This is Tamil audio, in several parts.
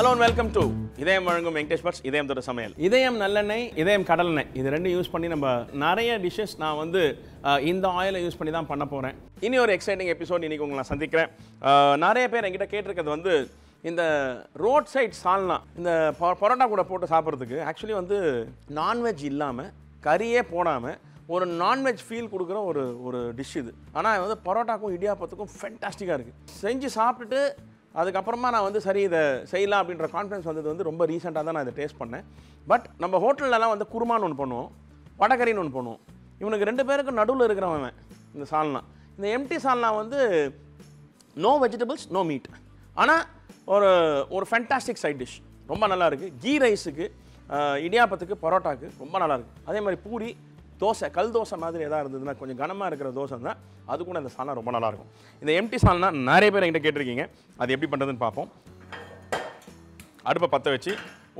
ஹலோ வெல்கம் டு இதயம் வழங்கும் வெங்கடேஷ் பட்ஸ் இதயம் தொட சமையல். இதயம் நல்லெண்ணெய் இதயம் கடலெண்ணெய். இது ரெண்டும் யூஸ் பண்ணி நம்ம நிறைய டிஷ்ஷஸ் நான் வந்து இந்த ஆயிலை யூஸ் பண்ணி தான் பண்ண போகிறேன் இனி ஒரு எக்ஸைட்டிங் எபிசோட் இன்னைக்கு உங்களை நான் சந்திக்கிறேன். நிறைய பேர் என்கிட்ட கேட்டிருக்கிறது வந்து இந்த ரோட் சைட் சால்னா இந்த பரோட்டா கூட போட்டு சாப்பிட்றதுக்கு ஆக்சுவலி வந்து நான்வெஜ் இல்லாமல் கறியே போடாமல் ஒரு நான்வெஜ் ஃபீல் கொடுக்குற ஒரு ஒரு டிஷ் இது. ஆனால் வந்து பரோட்டாக்கும் இடியாப்பத்துக்கும் ஃபென்டாஸ்டிக்காக இருக்குது செஞ்சு சாப்பிட்டுட்டு அதுக்கப்புறமா நான் வந்து சரி இதை செய்யலாம் அப்படின்ற கான்ஃபிடன்ஸ் வந்தது வந்து ரொம்ப ரீசெண்டாக தான் நான் இதை டேஸ்ட் பண்ணேன். பட் நம்ம ஹோட்டல்லலாம் வந்து குருமான்னு ஒன்று பண்ணுவோம் வடகரின்னு ஒன்று பண்ணுவோம். இவனுக்கு ரெண்டு பேருக்கு நடுவில் இருக்கிறவன் இந்த சால்னா. இந்த எம்டி சால்னா வந்து நோ வெஜிடபிள்ஸ் நோ மீட் ஆனால் ஒரு ஒரு ஃபேண்டாஸ்டிக் சைட் டிஷ் ரொம்ப நல்லா இருக்குது கீ ரைஸுக்கு இடியாப்பத்துக்கு பரோட்டாக்கு ரொம்ப நல்லா அதே மாதிரி பூரி தோசை கல் தோசை மாதிரி எதாவது இருந்ததுன்னா கொஞ்சம் கனமாக இருக்கிற தோசை தான் அது கூட இந்த சால்னா ரொம்ப நல்லாயிருக்கும். இந்த எம்டி சால்னா நிறைய பேர் என்கிட்ட கேட்டிருக்கீங்க. அது எப்படி பண்ணுறதுன்னு பார்ப்போம். அடுப்பை பற்ற வச்சு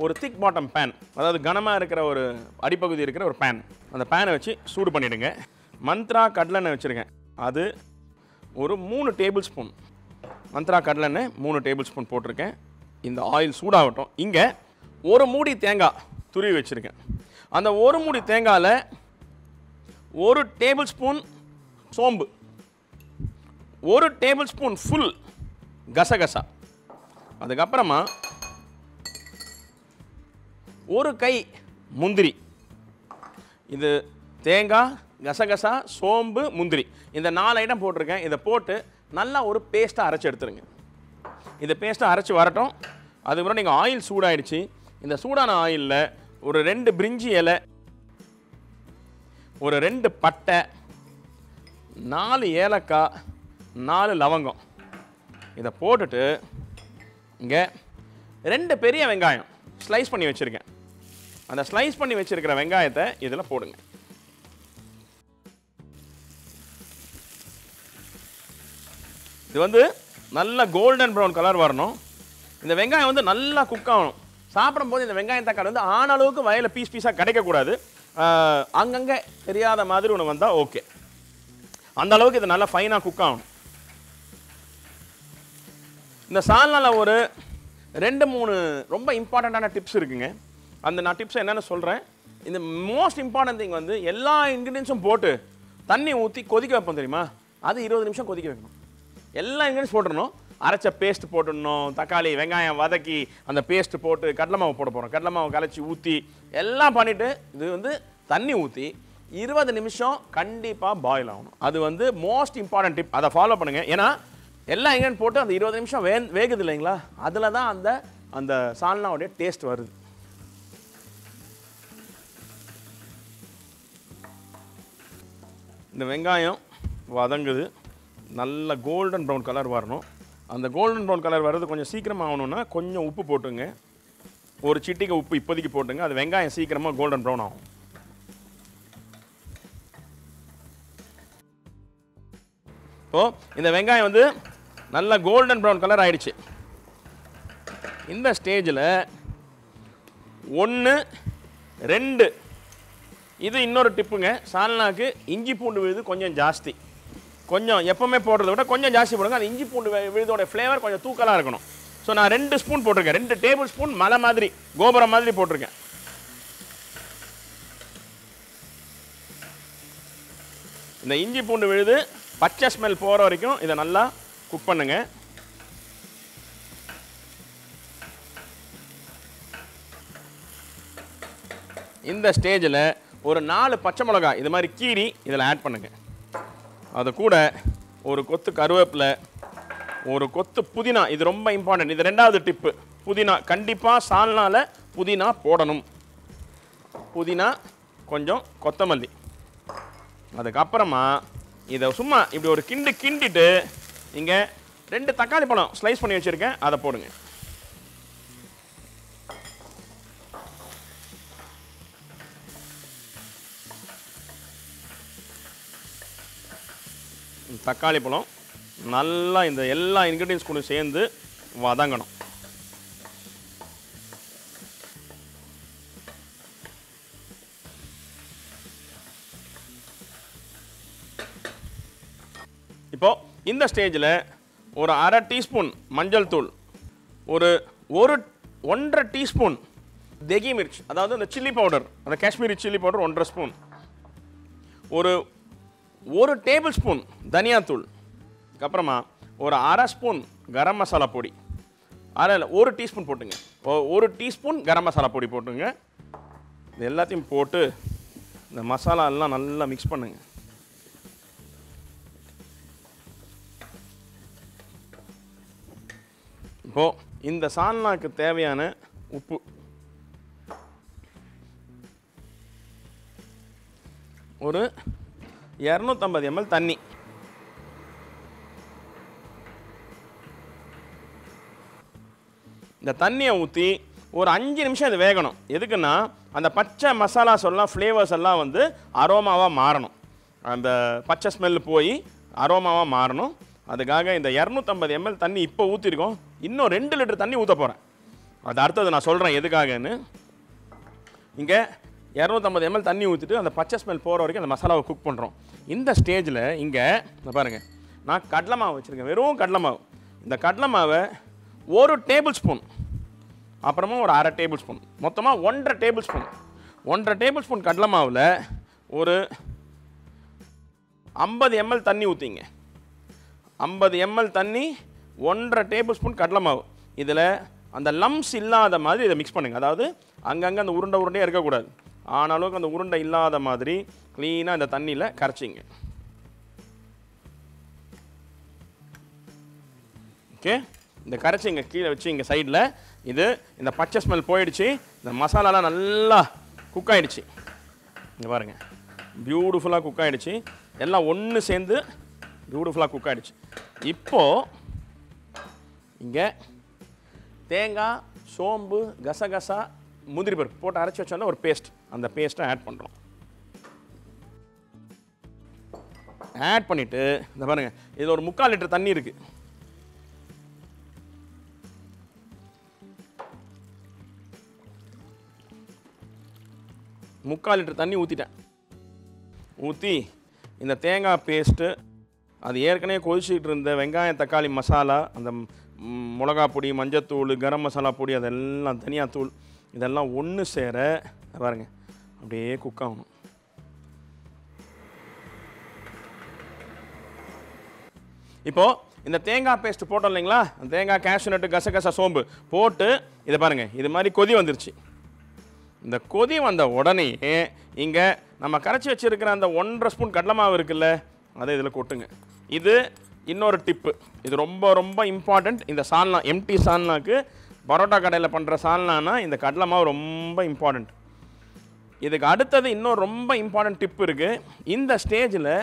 ஒரு திக் பாட்டம் பேன் அதாவது கனமாக இருக்கிற ஒரு அடிப்பகுதி இருக்கிற ஒரு பேன் அந்த பேனை வச்சு சூடு பண்ணிவிடுங்க மந்த்ரா கடலெண்ணெய் வச்சுருக்கேன். அது ஒரு மூணு டேபிள் ஸ்பூன் மந்த்ரா கடலெண்ணெய் மூணு டேபிள் ஸ்பூன் போட்டிருக்கேன். இந்த ஆயில் சூடாகட்டும். இங்கே ஒரு மூடி தேங்காய் துருவி வச்சுருக்கேன். அந்த ஒரு மூடி தேங்காயில் ஒரு டேபிள் ஸ்பூன் சோம்பு. ஒரு டேபிள் ஸ்பூன் ஃபுல் கசகசா. அதுக்கப்புறமா ஒரு கை முந்திரி. இது தேங்காய் கசகசா சோம்பு முந்திரி. இந்த நாலு ஐட்டம் போட்டிருக்கேன். இதை போட்டு நல்லா ஒரு பேஸ்ட்டாக அரைச்சி எடுத்துருங்க. இந்த பேஸ்ட்டாக அரைச்சி வரட்டும். அதுக்கப்புறம் நீங்கள் ஆயில் சூடாயிடுச்சு. இந்த சூடான ஆயிலில் ஒரு ரெண்டு பிரிஞ்சி இலை ஒரு ரெண்டு பட்டை நாலு ஏலக்காய் நாலு லவங்கம். இதை போட்டுட்டு இங்கே ரெண்டு பெரிய வெங்காயம் ஸ்லைஸ் பண்ணி வச்சுருக்கேன். அந்த ஸ்லைஸ் பண்ணி வச்சுருக்கிற வெங்காயத்தை இதில் போடுங்க. இது வந்து நல்ல கோல்டன் ப்ரௌன் கலர் வரணும். இந்த வெங்காயம் வந்து நல்லா குக் ஆகணும். சாப்பிடும்போது இந்த வெங்காயம் தக்காளி வந்து ஆன அளவுக்கு வயலில் பீஸ் பீஸாக கிடைக்கக்கூடாது. அங்கங்கே தெரியாத மாதிரி ஒன்று வந்தால் ஓகே. அந்த அளவுக்கு இது நல்லா ஃபைனாக குக் ஆகணும். இந்த சால்னால ஒரு ரெண்டு மூணு ரொம்ப இம்பார்ட்டண்ட்டான டிப்ஸ் இருக்குங்க. அந்த நான் டிப்ஸ் என்னென்னு சொல்கிறேன் இந்த மோஸ்ட் இம்பார்ட்டன்ட் திங் வந்து எல்லா இன்க்ரீடியன்ஸும் போட்டு தண்ணி ஊற்றி கொதிக்க வைப்போம் தெரியுமா? அது இருபது நிமிஷம் கொதிக்க வைக்கணும். எல்லா இன்க்ரீடியன்ஸ் போட்டுடணும் அரைச்ச பேஸ்ட் போட்டுடணும் தக்காளி வெங்காயம் வதக்கி அந்த பேஸ்ட் போட்டு கடலை மாவு போட போகிறோம் கடலை மாவு கலைச்சி ஊற்றி எல்லாம் பண்ணிவிட்டு இது வந்து தண்ணி ஊற்றி இருபது நிமிஷம் கண்டிப்பாக பாயில் ஆகணும். அது வந்து மோஸ்ட் இம்பார்ட்டன்ட் டிப் அதை ஃபாலோ பண்ணுங்கள் ஏன்னா எல்லாம் எங்கன்னு போட்டு அந்த இருபது நிமிஷம் வே வேகுது இல்லைங்களா? அதில் தான் அந்த அந்த சால்னாவுடைய டேஸ்ட் வருது. இந்த வெங்காயம் வதங்குது. நல்ல கோல்டன் ப்ரௌன் கலர் வரணும். அந்த கோல்டன் ப்ரௌன் கலர் வர்றது கொஞ்சம் சீக்கிரமாக ஆகணும்னா கொஞ்சம் உப்பு போட்டுங்க ஒரு சிட்டிக்கு உப்பு இப்போதைக்கு போட்டுங்க அது வெங்காயம் சீக்கிரமாக கோல்டன் ப்ரௌன் ஆகும். இப்போ இந்த வெங்காயம் வந்து நல்ல கோல்டன் ப்ரௌன் கலர் ஆயிடுச்சு. இந்த ஸ்டேஜில் ஒன்று ரெண்டு. இது இன்னொரு டிப்புங்க சால்னாக்கு இஞ்சி பூண்டு விழுது கொஞ்சம் ஜாஸ்தி. கொஞ்சம் எப்பவுமே போடுறத விட கொஞ்சம் ஜாஸ்தி போடுங்க. அந்த இஞ்சி பூண்டு விழுதோட ஃப்ளேவர் கொஞ்சம் தூக்கலாக இருக்கணும். ஸோ நான் ரெண்டு ஸ்பூன் போட்டிருக்கேன். ரெண்டு டேபிள் ஸ்பூன் மலை மாதிரி கோபுரம் மாதிரி போட்டிருக்கேன். இந்த இஞ்சி பூண்டு விழுது பச்சை ஸ்மெல் போகிற வரைக்கும் இதை நல்லா குக் பண்ணுங்க. இந்த ஸ்டேஜில் ஒரு நாலு பச்சை மிளகாய் இது மாதிரி கீரி இதில் ஆட் பண்ணுங்கள் அது கூட ஒரு கொத்து கருவேப்பிலை ஒரு கொத்து புதினா இது ரொம்ப இம்பார்ட்டன்ட் இது ரெண்டாவது டிப்பு புதினா கண்டிப்பாக சால்னால் புதினா போடணும். புதினா கொஞ்சம் கொத்தமல்லி. அதுக்கப்புறமா இதை சும்மா இப்படி ஒரு கிண்டு கிண்டிட்டு இங்கே ரெண்டு தக்காளி பழம் ஸ்லைஸ் பண்ணி வச்சுருக்கேன் அதை போடுங்க. தக்காளி பழம். நல்லா இந்த எல்லா இன்க்ரீடியன்ஸ் கூட சேர்ந்து வதங்கணும். இப்போ இந்த ஸ்டேஜில் ஒரு அரை டீஸ்பூன் மஞ்சள் தூள் ஒரு ஒரு ஒன்றரை டீஸ்பூன் தெகி மிர்ச் அதாவது அந்த சில்லி பவுடர் அந்த காஷ்மீரி சில்லி பவுடர் ஒன்றரை ஸ்பூன் ஒரு ஒரு டேபிள் ஸ்பூன் தனியாத்தூள் அதுக்கப்புறமா ஒரு அரை ஸ்பூன் கரம் மசாலா பொடி. அரை இல்லை ஒரு டீஸ்பூன் போட்டுங்க. ஒரு டீஸ்பூன் கரம் மசாலா பொடி போட்டுங்க. இது எல்லாத்தையும் போட்டு இந்த மசாலா எல்லாம் நல்லா மிக்ஸ் பண்ணுங்க. இப்போது இந்த சால்னாக்கு தேவையான உப்பு. ஒரு இரநூத்தம்பது எம்எல் தண்ணி. இந்த தண்ணியை ஊற்றி ஒரு அஞ்சு நிமிஷம் இது வேகணும். எதுக்குன்னா அந்த பச்சை மசாலாஸ் எல்லாம் ஃப்ளேவர்ஸ் எல்லாம் வந்து அரோமாவாக மாறணும். அந்த பச்சை ஸ்மெல் போய் அரோமாவாக மாறணும். அதுக்காக இந்த இரநூத்தம்பது எம்எல் தண்ணி இப்போ ஊற்றிருக்கோம் இன்னும் ரெண்டு லிட்டர் தண்ணி ஊற்ற போகிறேன் அது அடுத்தது நான் சொல்கிறேன் எதுக்காகன்னு. இங்கே இரநூத்தம்பது எம்எல் தண்ணி ஊற்றிட்டு அந்த பச்சை ஸ்மெல் போகிற வரைக்கும் அந்த மசாலாவை குக் பண்ணுறோம் இந்த ஸ்டேஜில் இங்கே இந்த பாருங்கள் நான் கடலை மாவு வச்சுருக்கேன். வெறும் கடலை மாவு. இந்த கடலை மாவை ஒரு டேபிள் ஸ்பூன் அப்புறமா ஒரு அரை டேபிள் ஸ்பூன் மொத்தமாக ஒன்றரை டேபிள் ஸ்பூன் ஒன்றரை டேபிள் ஸ்பூன் கடலை மாவில் ஒரு ஐம்பது எம்எல் தண்ணி ஊற்றிங்க ஐம்பது எம்எல் தண்ணி ஒன்றரை டேபிள் ஸ்பூன் கடலை மாவு. இதில் அந்த லம்ஸ் இல்லாத மாதிரி இதை மிக்ஸ் பண்ணுங்கள் அதாவது அங்கங்கே அந்த உருண்டை உருண்டையாக இருக்கக்கூடாது. ஆனாலும் அந்த உருண்டை இல்லாத மாதிரி க்ளீனாக இந்த தண்ணியில் கரைச்சிங்க. ஓகே இந்த கரைச்சி இங்கே கீழே வச்சு இங்கே சைடில் இது இந்த பச்சை ஸ்மெல் போயிடுச்சு. இந்த மசாலாலாம் நல்லா குக் ஆகிடுச்சு இங்கே பாருங்க. பியூட்டிஃபுல்லாக குக் ஆகிடுச்சு எல்லாம் ஒன்று சேர்ந்து பியூட்டிஃபுல்லாக குக் ஆகிடுச்சு இப்போது இங்கே தேங்காய் சோம்பு கசகசா முந்திரி பருப்பு போட்டு அரைச்சி வச்சோன்னா ஒரு பேஸ்ட் அந்த பேஸ்ட்டை ஆட் பண்ணுறோம் ஆட் பண்ணிவிட்டு இந்த பாருங்கள் இது ஒரு முக்கால் லிட்டர் தண்ணி இருக்குது முக்கால் லிட்டர் தண்ணி ஊற்றிட்டேன் ஊற்றி இந்த தேங்காய் பேஸ்ட்டு அது ஏற்கனவே கொதிச்சுக்கிட்டு இருந்த வெங்காயம் தக்காளி மசாலா அந்த மிளகா பொடி மஞ்சத்தூள் கரம் மசாலா பொடி அதெல்லாம் தனியாத்தூள் இதெல்லாம் ஒன்று சேர பாருங்க அப்படியே குக் ஆகணும். இப்போது இந்த தேங்காய் பேஸ்ட் போட்டோம் இல்லைங்களா? தேங்காய் கேஷ்யூ நட்டு கசகச சோம்பு போட்டு இதை பாருங்கள் இது மாதிரி கொதி வந்துருச்சு. இந்த கொதி வந்த உடனே இங்கே நம்ம கரைச்சி வச்சிருக்கிற அந்த ஒன்றரை ஸ்பூன் கடலை மாவு இருக்குல்ல அதை இதில் கொட்டுங்க. இது இன்னொரு டிப்பு இது ரொம்ப ரொம்ப இம்பார்ட்டண்ட் இந்த சால்னா எம்டி சால்னாக்கு பரோட்டா கடையில் பண்ணுற சால்னானா இந்த கடலை மாவு ரொம்ப இம்பார்ட்டண்ட் இதுக்கு அடுத்தது இன்னும் ரொம்ப இம்பார்ட்டன்ட் டிப் இருக்குது இந்த ஸ்டேஜில்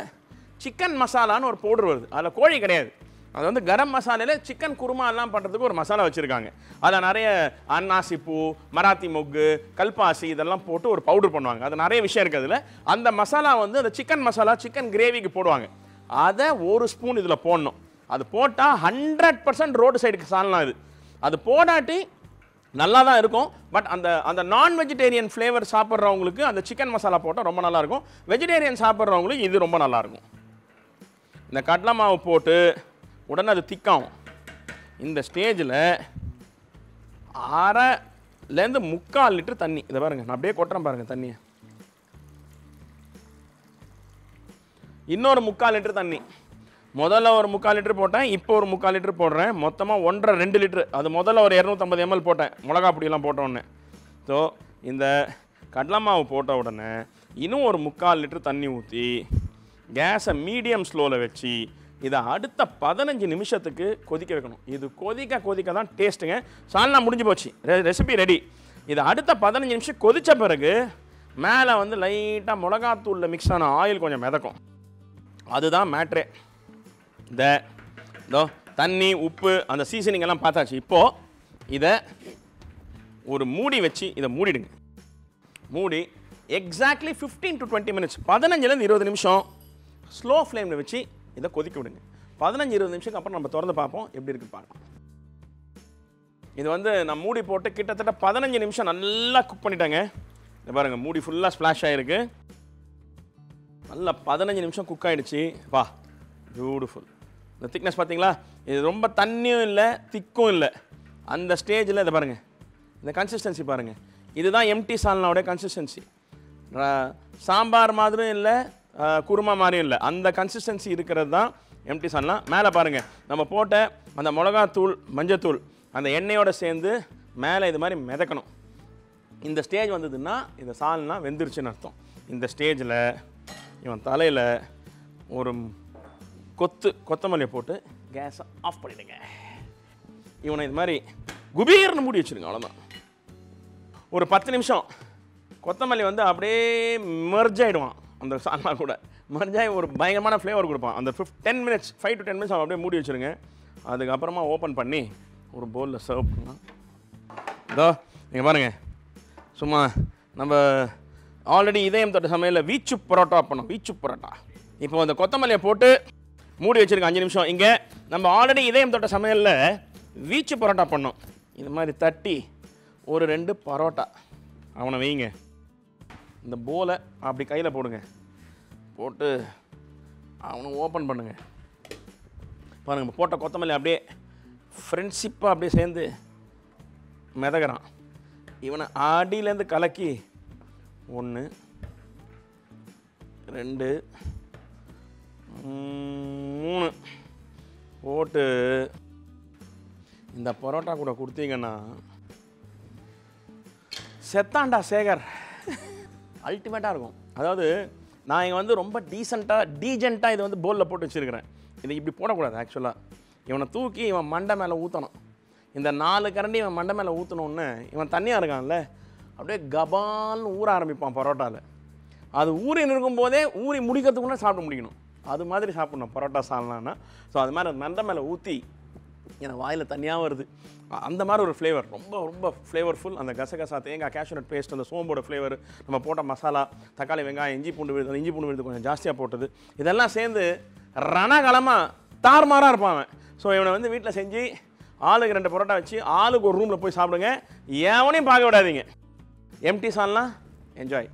சிக்கன் மசாலான்னு ஒரு பவுடர் வருது. அதில் கோழி கிடையாது. அது வந்து கரம் மசாலையில் சிக்கன் குருமா எல்லாம் பண்ணுறதுக்கு ஒரு மசாலா வச்சுருக்காங்க. அதில் நிறைய அன்னாசி பூ மராத்தி மொக்கு கல்பாசி இதெல்லாம் போட்டு ஒரு பவுடர் பண்ணுவாங்க. அது நிறைய விஷயம் இருக்குது அதில். அந்த மசாலா வந்து அந்த சிக்கன் மசாலா சிக்கன் கிரேவிக்கு போடுவாங்க. அதை ஒரு ஸ்பூன் இதில் போடணும். அது போட்டால் ஹண்ட்ரட் பர்சன்ட் ரோடு சைடுக்கு சாலலாம் இது. அது போடாட்டி நல்லா தான் இருக்கும். பட் அந்த அந்த நான் வெஜிடேரியன் ஃப்ளேவர் சாப்பிட்றவங்களுக்கு அந்த சிக்கன் மசாலா போட்டால் ரொம்ப நல்லா இருக்கும் வெஜிடேரியன் சாப்பிட்றவங்களுக்கு இது ரொம்ப நல்லா இருக்கும் இந்த கடலை மாவு போட்டு உடனே அது திக்காகும். இந்த ஸ்டேஜில் அரைலேருந்து முக்கால் லிட்டர் தண்ணி. இதை பாருங்கள் நான் அப்படியே கொட்டுறேன் பாருங்கள் தண்ணியை. இன்னொரு முக்கால் லிட்டர் தண்ணி. முதல்ல ஒரு முக்கால் லிட்டர் போட்டேன் இப்போ ஒரு முக்கால் லிட்டர் போடுறேன். மொத்தமாக ஒன்றரை ரெண்டு லிட்டரு. அது முதல்ல ஒரு இரநூத்தம்பது எம்எல் போட்டேன். மிளகா பொடியெல்லாம் போட்டோன்னு ஸோ இந்த கடலை மாவு போட்ட உடனே இன்னும் ஒரு முக்கால் லிட்டர் தண்ணி ஊற்றி கேஸை மீடியம் ஸ்லோவில் வச்சு இதை அடுத்த பதினஞ்சு நிமிஷத்துக்கு கொதிக்க வைக்கணும். இது கொதிக்க கொதிக்க தான் டேஸ்ட்டுங்க. சால்னா முடிஞ்சு போச்சு. ரெசிபி ரெடி இதை அடுத்த பதினஞ்சு நிமிஷம் கொதித்த பிறகு மேலே வந்து லைட்டாக மிளகாத்தூளில் மிக்ஸ் ஆன ஆயில் கொஞ்சம் மிதக்கும். அதுதான் மேட்ரே இந்த இதோ தண்ணி உப்பு அந்த சீசனிங் எல்லாம் பார்த்தாச்சு. இப்போது இதை ஒரு மூடி வச்சு இதை மூடிடுங்க. மூடி exactly fifteen to twenty minutes பதினஞ்சுலேருந்து இருபது நிமிஷம் ஸ்லோ ஃப்ளேமில் வச்சு இதை கொதிக்க விடுங்க. பதினஞ்சு இருபது நிமிஷத்துக்கு அப்புறம் நம்ம திறந்து பார்ப்போம் எப்படி இருக்கு பார்க்கலாம் இது வந்து நான் மூடி போட்டு கிட்டத்தட்ட பதினஞ்சு நிமிஷம் நல்லா குக் பண்ணிட்டேங்க. இதை பாருங்கள் மூடி ஃபுல்லாக ஸ்ப்ளாஷ் ஆகிருக்கு நல்லா பதினஞ்சு நிமிஷம் குக் ஆகிடுச்சு வா பியூட்டிஃபுல் இந்த திக்னஸ் பார்த்தீங்களா? இது ரொம்ப தண்ணியும் இல்லை திக்கும் இல்லை. அந்த ஸ்டேஜில் இதை பாருங்கள் இந்த கன்சிஸ்டன்சி பாருங்கள் இதுதான் எம்டி சால்னாவோட கன்சிஸ்டன்சி சாம்பார் மாதிரியும் இல்லை குருமா மாதிரியும் இல்லை. அந்த கன்சிஸ்டன்சி இருக்கிறது தான் எம்டி சால்னா. மேலே பாருங்கள் நம்ம போட்ட அந்த மிளகாத்தூள் மஞ்சத்தூள் அந்த எண்ணெயோடு சேர்ந்து மேலே இது மாதிரி மிதக்கணும். இந்த ஸ்டேஜ் வந்ததுன்னா இந்த சால்னா வெந்துருச்சுன்னு அர்த்தம். இந்த ஸ்டேஜில் இவன் தலையில் ஒரு கொத்து கொத்தமல்லியை போட்டு கேஸை ஆஃப் பண்ணிடுங்க. இவனை இது மாதிரி குபீர்னு மூடி வச்சிருங்க அவ்வளோதான் ஒரு பத்து நிமிஷம் கொத்தமல்லி வந்து அப்படியே மெர்ஜ் ஆகிடுவான் அந்த சால்னா கூட. மெர்ஜ் ஆகி ஒரு பயங்கரமான ஃப்ளேவர் கொடுப்பான். அந்த fifth ten minutes five to ten minutes அவன் அப்படியே மூடி வச்சுருங்க. அதுக்கப்புறமா ஓப்பன் பண்ணி ஒரு பவுலில் சர்வ் பண்ணலாம். இதோ நீங்கள் பாருங்கள் சும்மா நம்ம ஆல்ரெடி இதயம் தொட்ட சமையலில் வீச்சு பரோட்டா பண்ணோம். வீச்சு பரோட்டா. இப்போ அந்த கொத்தமல்லியை போட்டு மூடி வச்சிருக்க அஞ்சு நிமிஷம். இங்கே நம்ம ஆல்ரெடி இதயம் தொட்ட சமையலில் வீச்சு பரோட்டா பண்ணோம். இது மாதிரி தட்டி ஒரு ரெண்டு பரோட்டா. அவனை வைங்க. இந்த போலை அப்படி கையில் போடுங்க. போட்டு அவனை ஓப்பன் பண்ணுங்க. பாருங்கள் போட்ட கொத்தமல்லி அப்படியே ஃப்ரெண்ட்ஷிப்பாக அப்படியே சேர்ந்து மிதகிறான் இவனை அடியிலேருந்து கலக்கி ஒன்று ரெண்டு மூணு. போட்டு இந்த பரோட்டா கூட கொடுத்தீங்கன்னா செத்தாண்டா சேகர். அல்டிமேட்டாக இருக்கும். அதாவது நான் இங்கே வந்து ரொம்ப டீசெண்டாக டீஜென்ட்டாக இது வந்து போலில் போட்டு வச்சுருக்கிறேன். இதை இப்படி போடக்கூடாது ஆக்சுவலாக இவனை தூக்கி இவன் மண்டை மேலே ஊற்றணும் இந்த நாலு கரண்டி இவன் மண்டை மேலே ஊற்றினோன்னு இவன் தண்ணியாக இருக்கான்ல அப்படியே கபால்னு ஊற ஆரம்பிப்பான் பரோட்டாவில் அது ஊறி இருக்கும்போதே ஊறி முடிக்கிறதுக்குள்ளே சாப்பிட முடிக்கணும். அது மாதிரி சாப்பிட்ணும். பரோட்டா சால்னான்னா ஸோ அது மாதிரி அந்த மேலே ஊற்றி எனக்கு வாயில் தனியாக வருது. அந்த மாதிரி ஒரு ஃப்ளேவர் ரொம்ப ரொம்ப ஃப்ளேவர்ஃபுல் அந்த கசகசா தேங்காய் கேஷ்யூநட் பேஸ்ட் அந்த சோம்போட ஃப்ளேவர் நம்ம போட்ட மசாலா தக்காளி வெங்காயம் இஞ்சி பூண்டு விழுது அந்த இஞ்சி பூண்டு விழுது கொஞ்சம் ஜாஸ்தியாக போட்டது. இதெல்லாம் சேர்ந்து ரணகலமாக தாறுமாறாக இருப்பான் அவன். ஸோ இவனை வந்து வீட்டில் செஞ்சு ஆளுக்கு ரெண்டு பரோட்டா வச்சு ஆளுக்கு ஒரு ரூமில் போய் சாப்பிடுங்க. எவனையும் பார்க்க விடாதீங்க. Empty சால்லாம் enjoy